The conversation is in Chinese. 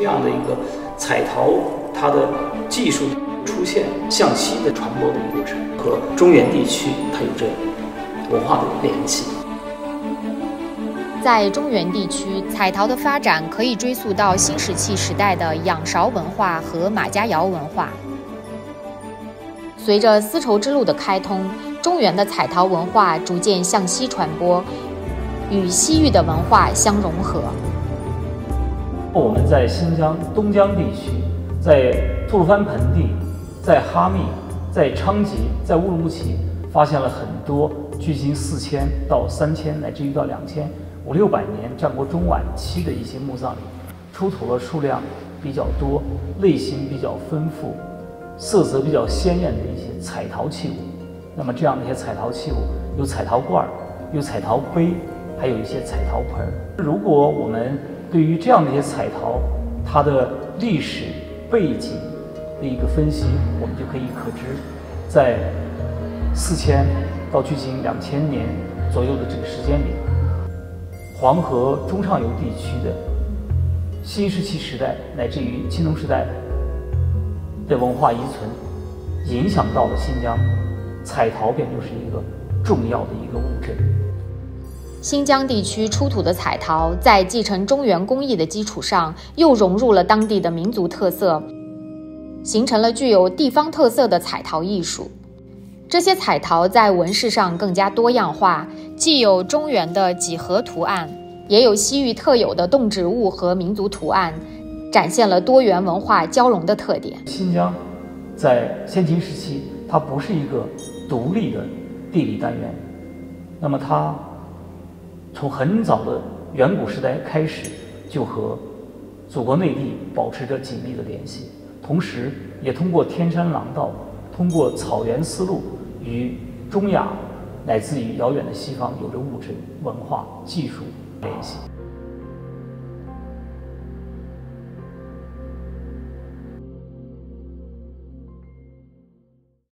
这样的一个彩陶，它的技术出现向西的传播的一个过程，和中原地区它有着文化的联系。在中原地区，彩陶的发展可以追溯到新石器时代的仰韶文化和马家窑文化。随着丝绸之路的开通，中原的彩陶文化逐渐向西传播，与西域的文化相融合。我们在新疆东江地区，在吐鲁番盆地，在哈密，在昌吉，在乌鲁木齐，发现了很多距今四千到三千，乃至于到两千。五六百年战国中晚期的一些墓葬里，出土了数量比较多、类型比较丰富、色泽比较鲜艳的一些彩陶器物。那么这样的一些彩陶器物，有彩陶罐儿，有彩陶杯，还有一些彩陶盆儿。如果我们对于这样的一些彩陶，它的历史背景的一个分析，我们就可以可知，在四千到距今两千年左右的这个时间里。黄河中上游地区的新石器时代乃至于青铜时代的文化遗存，影响到了新疆，彩陶便就是一个重要的一个物证。新疆地区出土的彩陶，在继承中原工艺的基础上，又融入了当地的民族特色，形成了具有地方特色的彩陶艺术。这些彩陶在纹饰上更加多样化，既有中原的几何图案，也有西域特有的动植物和民族图案，展现了多元文化交融的特点。新疆在先秦时期，它不是一个独立的地理单元，那么它从很早的远古时代开始，就和祖国内地保持着紧密的联系，同时也通过天山廊道，通过草原丝路。与中亚乃至于遥远的西方有着物质、文化、技术联系。